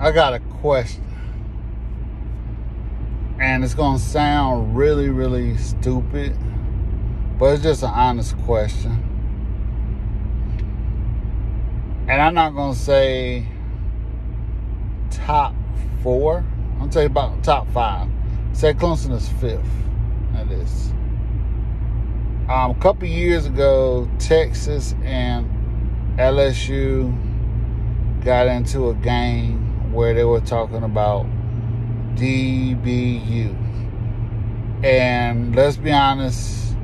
I got a question. And it's going to sound really, really stupid, but it's just an honest question. And I'm not going to say top four. I'm going to tell you about top five. Say Clemson is fifth. That is. Um, a couple years ago, Texas and LSU got into a game where they were talking about DBU. And let's be honest,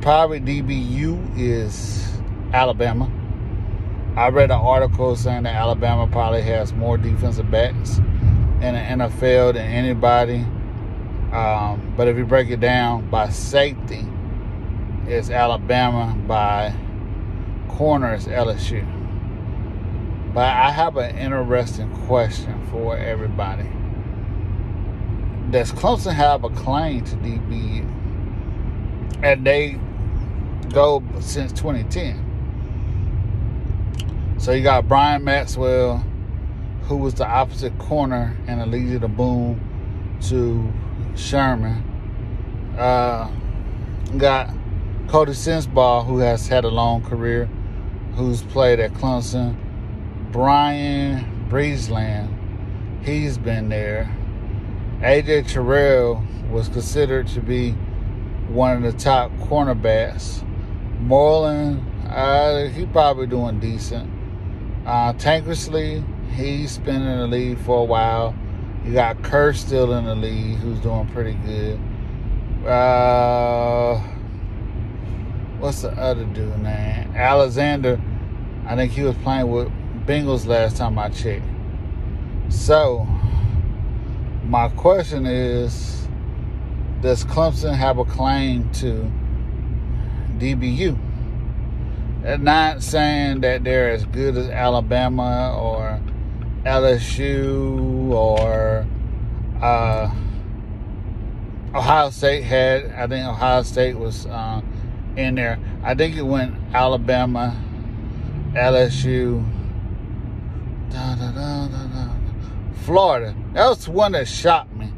probably DBU is Alabama. I read an article saying that Alabama probably has more defensive backs in the NFL than anybody. Um, but if you break it down by safety, it's Alabama by corners LSU. But I have an interesting question for everybody. Does Clemson have a claim to DB? And they go since 2010. So you got Byron Maxwell, who was the opposite corner and the leader the boom to Sherman. Uh, got Coty Sensabaugh, who has had a long career, who's played at Clemson. Bryan Breeland, he's been there. AJ Terrell was considered to be one of the top cornerbacks. Moreland, uh, he probably doing decent. Uh, Tankersley, he's been in the league for a while. You got Kerr still in the league, who's doing pretty good. Uh, what's the other dude name? Alexander. I think he was playing with Bengals last time I checked. So, my question is Does Clemson have a claim to DBU? Not saying that they're as good as Alabama or LSU or uh, Ohio State had. I think Ohio State was uh, in there. I think it went Alabama, LSU, da, da, da, Florida. That was one that shocked me.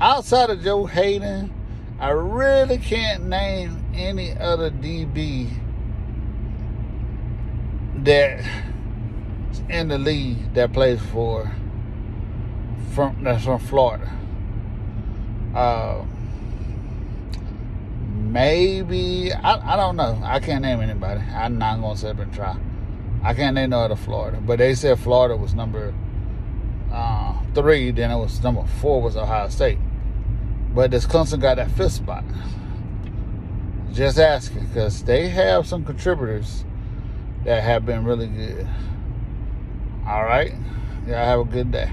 Outside of Joe Haden, I really can't name any other DB that in the league that plays for from that's from Florida. Uh, maybe I, I don't know. I can't name anybody. I'm not gonna sit up and try. I can't name no other Florida, but they said Florida was number uh, three. Then it was number four was Ohio State. But this Clemson got that fifth spot. Just asking because they have some contributors that have been really good. All right. Y'all have a good day.